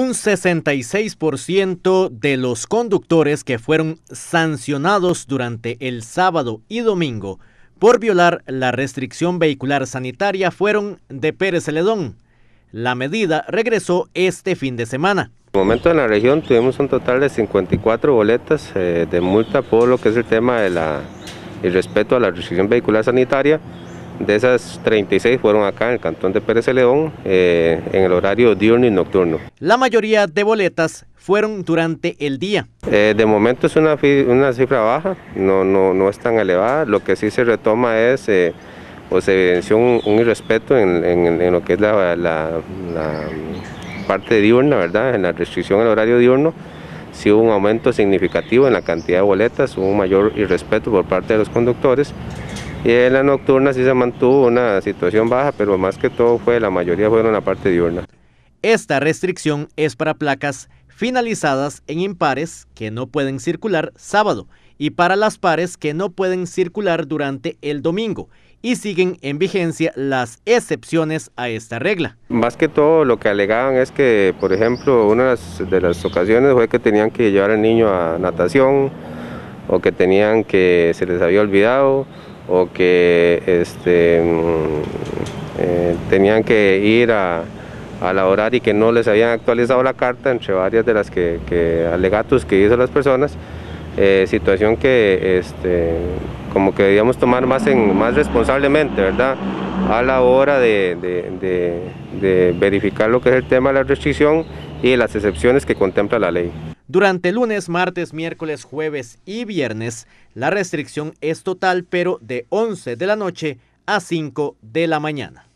Un 66% de los conductores que fueron sancionados durante el sábado y domingo por violar la restricción vehicular sanitaria fueron de Pérez Celedón. La medida regresó este fin de semana. En el momento en la región tuvimos un total de 54 boletas eh, de multa por lo que es el tema del respeto a la restricción vehicular sanitaria. De esas 36 fueron acá en el cantón de Pérez León eh, en el horario diurno y nocturno. La mayoría de boletas fueron durante el día. Eh, de momento es una, una, cifra baja, no, no, no es tan elevada. Lo que sí se retoma es, eh, o se evidenció un, irrespeto en, en, lo que es la, la, parte diurna, ¿verdad? En la restricción al horario diurno. Sí hubo un aumento significativo en la cantidad de boletas, hubo un mayor irrespeto por parte de los conductores. Y en la nocturna sí se mantuvo una situación baja, pero más que todo fue, la mayoría fueron la parte diurna. Esta restricción es para placas finalizadas en impares que no pueden circular sábado y para las pares que no pueden circular durante el domingo y siguen en vigencia las excepciones a esta regla. Más que todo lo que alegaban es que, por ejemplo, una de las ocasiones fue que tenían que llevar al niño a natación o que tenían que se les había olvidado o que este, mm, eh, tenían que ir a, la hora y que no les habían actualizado la carta, entre varias de las que, alegatos que hizo las personas, eh, situación que este, como que debíamos tomar más, en, más responsablemente, ¿verdad? A la hora de verificar lo que es el tema de la restricción y las excepciones que contempla la ley. Durante lunes, martes, miércoles, jueves y viernes, la restricción es total, pero de 11 de la noche a 5 de la mañana.